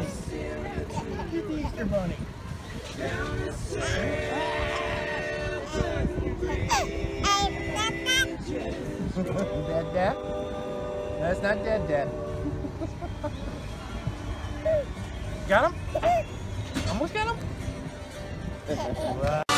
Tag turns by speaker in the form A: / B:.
A: Easter bunny. dead, Dad? That's not dead, Dad. got him? Almost got him?